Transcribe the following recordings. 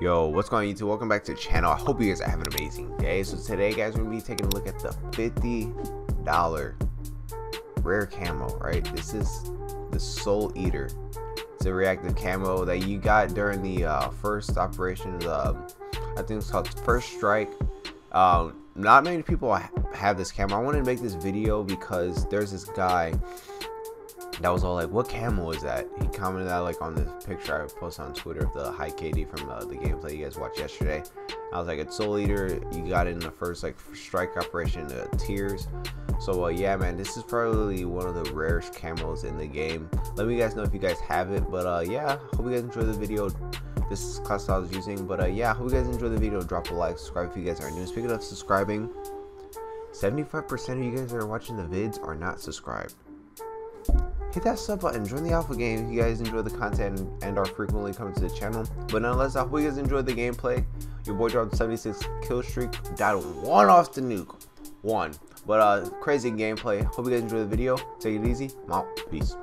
Yo, what's going on YouTube? Welcome back to the channel. I hope you guys are having an amazing day. So today guys, we're gonna be taking a look at the $50 rare camo, right? This is the Soul Eater. It's a reactive camo that you got during the uh, first operation, um, I think it's called First Strike. Um, not many people have this camo. I wanted to make this video because there's this guy that was all like, "What camo is that?" He commented that like on the picture I posted on Twitter of the high KD from uh, the gameplay you guys watched yesterday. I was like, "It's Soul Eater. You got in the first like strike operation, uh, Tiers." So uh, yeah, man, this is probably one of the rarest camos in the game. Let me guys know if you guys have it. But uh, yeah, hope you guys enjoy the video. This is class I was using. But uh, yeah, hope you guys enjoy the video. Drop a like, subscribe if you guys are new. Speaking of subscribing, 75% of you guys that are watching the vids are not subscribed hit that sub button, join the alpha game if you guys enjoy the content and are frequently coming to the channel. But nonetheless, I hope you guys enjoyed the gameplay. Your boy dropped 76 kill streak, died one off the nuke. One. But uh crazy gameplay. Hope you guys enjoy the video. Take it easy. Out. Peace.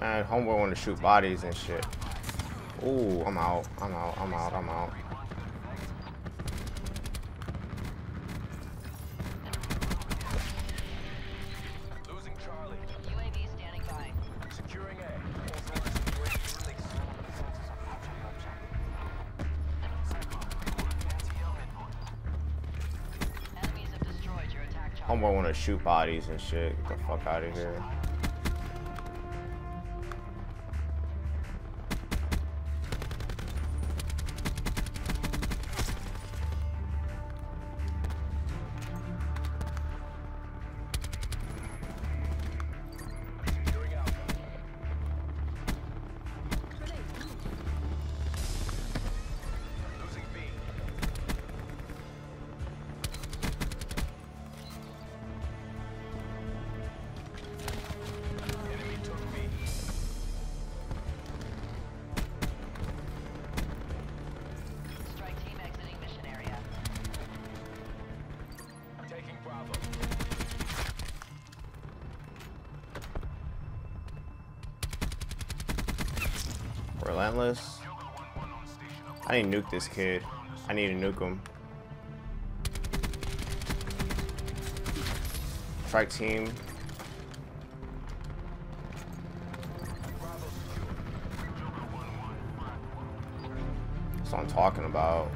Man, homeboy want to shoot bodies and shit. Ooh, I'm out. I'm out. I'm out. I'm out. Losing Charlie. UAV standing by. Securing A. Enemies have destroyed your attack chopper. Homeboy want to shoot bodies and shit. Get the fuck out of here. Relentless. I need to nuke this kid. I need to nuke him. Strike team. That's what I'm talking about.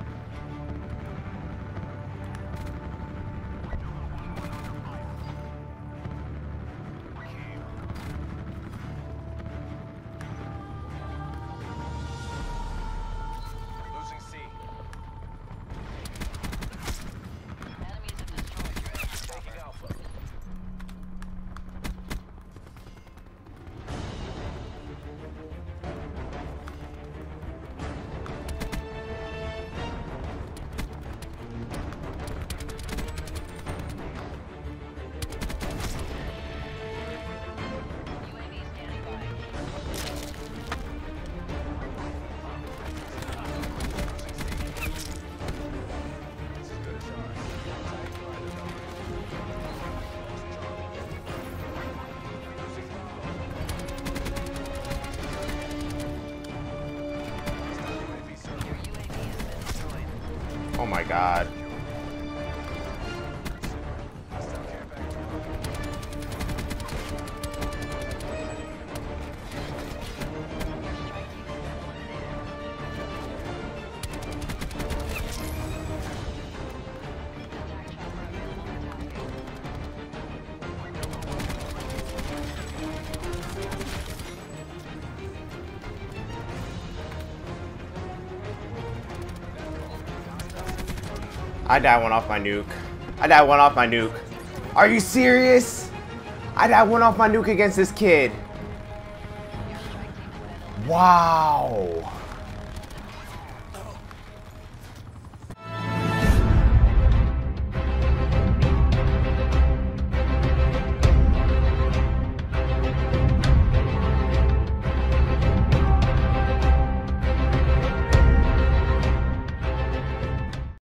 Oh my god. I died one off my nuke. I died one off my nuke. Are you serious? I died one off my nuke against this kid. Wow.